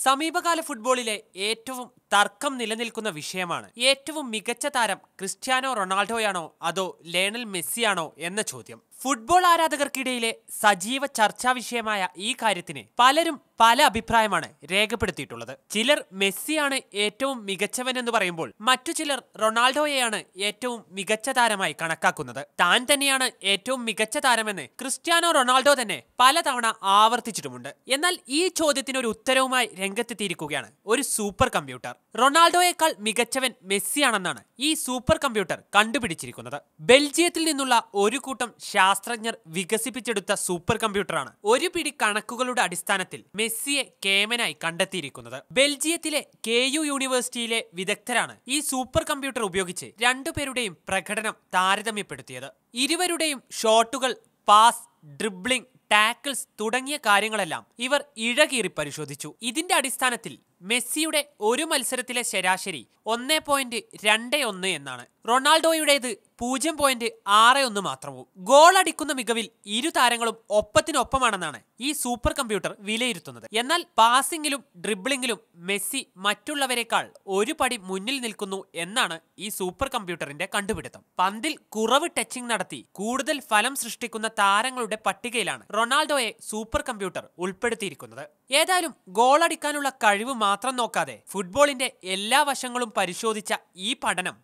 സമീപകാല ഫുട്ബോളിലെ ഏറ്റവും തർക്കം നിലനിൽക്കുന്ന വിഷയമാണ്. ഏറ്റവും മികച്ച താരം ക്രിസ്ത്യാനോ റൊണാൾഡോയാണോ അതോ ലേണൽ മെസ്സിയാണോ എന്ന ചോദ്യം. ഫുട്ബോൾ ആരാധകർക്കിടയിലെ സജീവ ചർച്ചാ വിഷയമായ ഈ കാര്യത്തിന് പലരും പല അഭിപ്രായമാണ് രേഖപ്പെടുത്തിയിട്ടുള്ളത്. ചിലർ മെസ്സിയാണ് ഏറ്റവും മികച്ചവൻ എന്ന് പറയുമ്പോൾ മറ്റു ചിലർ റൊണാൾഡോയെയാണ് ഏറ്റവും മികച്ച താരമായി കണക്കാക്കുന്നത്. താൻ തന്നെയാണ് ഏറ്റവും മികച്ച താരമെന്ന് ക്രിസ്ത്യാനോ റൊണാൾഡോ തന്നെ പലതവണ ആവർത്തിച്ചിട്ടുമുണ്ട്. എന്നാൽ ഈ ചോദ്യത്തിന് ഒരു ഉത്തരവുമായി രംഗത്തെത്തിയിരിക്കുകയാണ് ഒരു സൂപ്പർ കമ്പ്യൂട്ടർ. റൊണാൾഡോയേക്കാൾ മികച്ചവൻ മെസ്സിയാണെന്നാണ് ഈ സൂപ്പർ കമ്പ്യൂട്ടർ കണ്ടുപിടിച്ചിരിക്കുന്നത്. ബെൽജിയത്തിൽ നിന്നുള്ള ഒരു കൂട്ടം ശാസ്ത്രജ്ഞർ വികസിപ്പിച്ചെടുത്ത സൂപ്പർ കമ്പ്യൂട്ടറാണ് ഒരു പിടി കണക്കുകളുടെ അടിസ്ഥാനത്തിൽ മെസ്സിയെ കേമനായി കണ്ടെത്തിയിരിക്കുന്നത്. ബെൽജിയത്തിലെ കെ യു യൂണിവേഴ്സിറ്റിയിലെ വിദഗ്ധരാണ് ഈ സൂപ്പർ കമ്പ്യൂട്ടർ ഉപയോഗിച്ച് രണ്ടുപേരുടെയും പ്രകടനം താരതമ്യപ്പെടുത്തിയത്. ഇരുവരുടെയും ഷോട്ടുകൾ പാസ് ഡ്രിബ്ലിംഗ് ടാക്കിൾസ് തുടങ്ങിയ കാര്യങ്ങളെല്ലാം ഇവർ ഇഴകീറി പരിശോധിച്ചു. ഇതിന്റെ അടിസ്ഥാനത്തിൽ മെസ്സിയുടെ ഒരു മത്സരത്തിലെ ശരാശരി ഒന്നേ പോയിന്റ് രണ്ട് ഒന്ന് എന്നാണ്. റൊണാൾഡോയുടേത് പൂജ്യം പോയിന്റ് ആറ് ഒന്ന് മാത്രവും. ഗോൾ അടിക്കുന്ന മികവിൽ ഇരു താരങ്ങളും ഒപ്പത്തിനൊപ്പമാണെന്നാണ് ഈ സൂപ്പർ കമ്പ്യൂട്ടർ വിലയിരുത്തുന്നത്. എന്നാൽ പാസിംഗിലും ഡ്രിബ്ലിംഗിലും മെസ്സി മറ്റുള്ളവരെക്കാൾ ഒരു പടി മുന്നിൽ നിൽക്കുന്നു എന്നാണ് ഈ സൂപ്പർ കമ്പ്യൂട്ടറിന്റെ കണ്ടുപിടുത്തം. പന്തിൽ കുറവ് ടച്ചിങ് നടത്തി കൂടുതൽ ഫലം സൃഷ്ടിക്കുന്ന താരങ്ങളുടെ പട്ടികയിലാണ് റൊണാൾഡോയെ സൂപ്പർ കമ്പ്യൂട്ടർ ഉൾപ്പെടുത്തിയിരിക്കുന്നത്. ഏതായാലും ഗോൾ അടിക്കാനുള്ള കഴിവ് മാത്രം നോക്കാതെ ഫുട്ബോളിന്റെ എല്ലാ വശങ്ങളും പരിശോധിച്ച ഈ പഠനം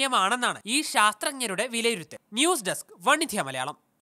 വിശ്വസനീയമാണെന്നാണ് ഈ ശാസ്ത്രജ്ഞരുടെ വിലയിരുത്തൽ. ന്യൂസ് ഡെസ്ക് വണിധ്യ മലയാളം.